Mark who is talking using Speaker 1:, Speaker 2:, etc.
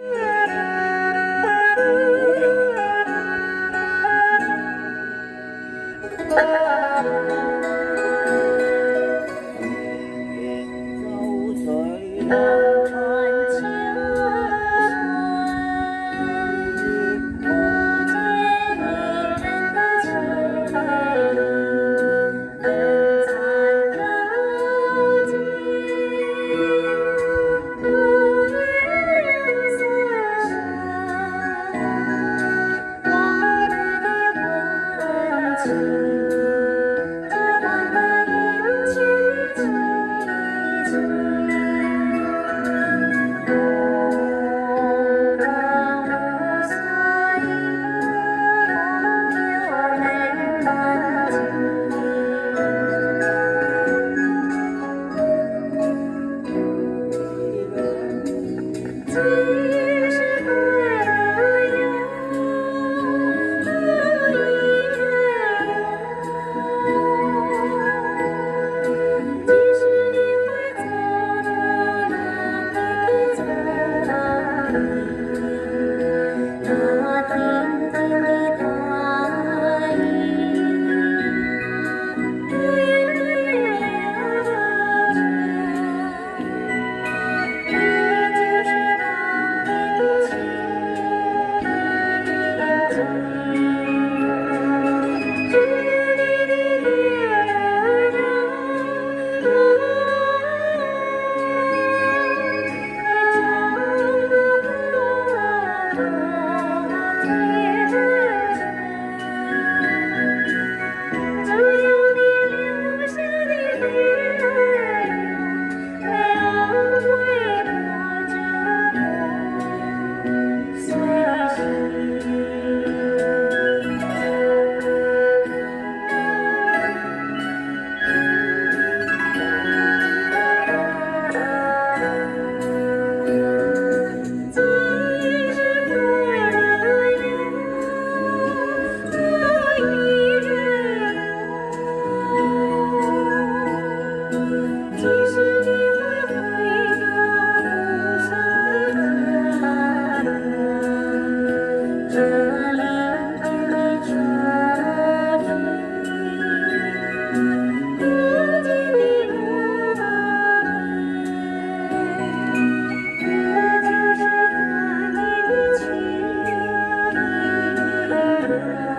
Speaker 1: Thank you. Amen.